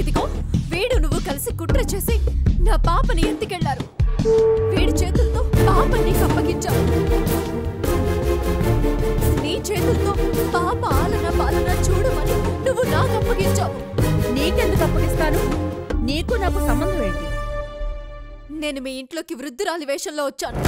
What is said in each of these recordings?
ఇదిగో వీడు నువ్వు కలిసి కుట్ర చేసి నా పాపని ఎత్తుకెళ్ళారు వీడి చేతులతో పాపని నీకు అప్పగించావు. నీ చేతులతో పాప ఆలన పాలన చూడమని నువ్వు నాకు అప్పగించావు. నీకెందుకు అప్పగిస్తాను? నీకు నాకు సంబంధం ఏంటి? నేను మీ ఇంట్లోకి వృద్ధురాలి వేషంలో వచ్చాను.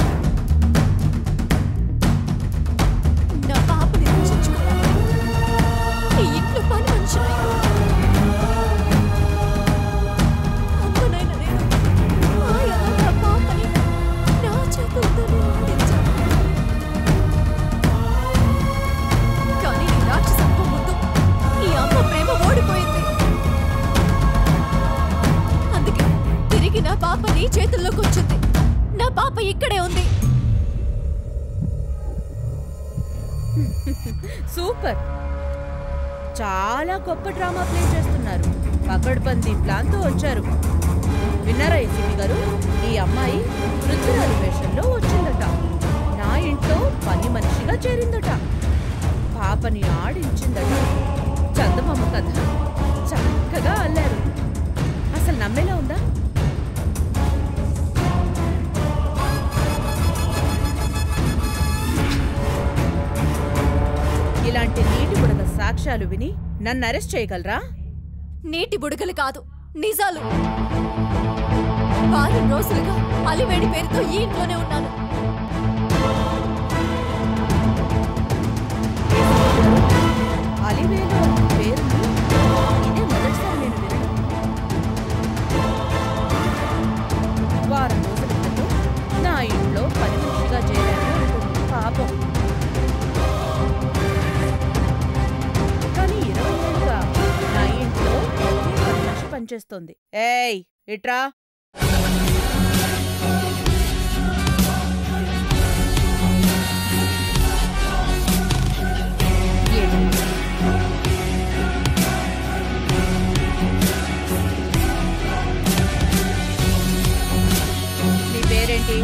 చేతుల్లోకి వచ్చింది. నా పాప ఇక్కడే ఉంది. సూపర్. చాలా గొప్ప డ్రామా ప్లే చేస్తున్నారు. పకడ్బందీ ప్లాన్తో వచ్చారు. విన్నారా ఏసీపీ గారు? ఈ అమ్మాయి వృద్ధురాలి వేషంలో వచ్చిందట. నా ఇంట్లో పని మనిషిగా చేరిందట. పాపని ఆడించిందట. ఇలాంటి నీటి బుడగ సాక్ష్యాలు విని నన్ను అరెస్ట్ చేయగలరా? నీటి బుడగలు కాదు నిజాలు. వారం రోజులుగా అలివేడి పేరుతో ఈ ఇంట్లోనే ఉన్నాను. చేస్తోంది ఏయ్ ఇట్రా. నీ పేరేంటి?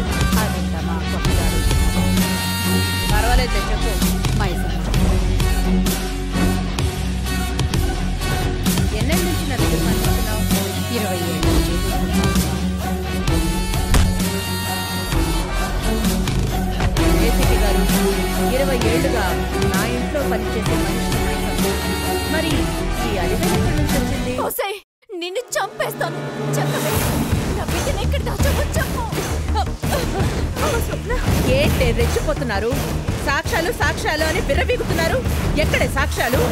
ఇరవై ఏళ్ళుగా నా ఇంట్లో పనిచేసే మనిషి. మరి ఈ అడిగి నుంచి వచ్చింది? నిన్ను చంపేస్తాను. చెప్పవే. నా బిడ్డను ఎక్కడ దాచావో చెప్పు. అమ్మ స్వప్న. ఏంటి రెచ్చిపోతున్నారు? సాక్ష్యాలు సాక్ష్యాలు అని బిర్రబీగుతున్నారు ఎక్కడే సాక్ష్యాలు?